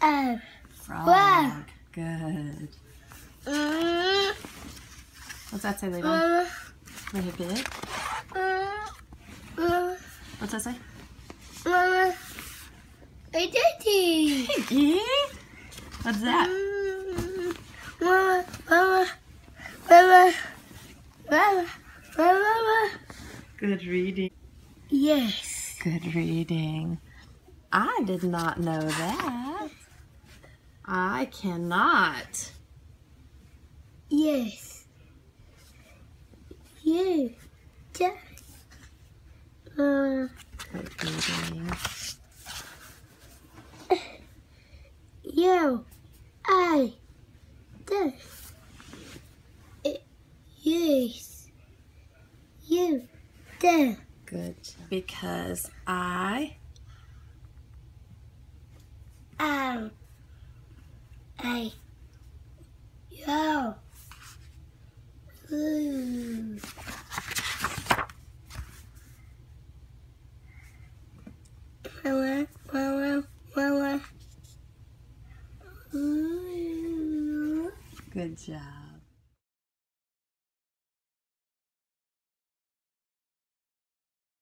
F. Frog. Wow. Good. Mm, What's that say, Levi? Mama. Very good. Mm, What's that say? Mama. Hey, Daddy. Piggy. What's that? Mm, Mama. Mama. Mama. Mama. Mama. Good reading. Yes. Good reading. I did not know that. I cannot. Yes. You. Uh, you. I. Yes. You. Dad. Good. Because I I. Yo. Ooh. Mama, mama, mama. Ooh. good job.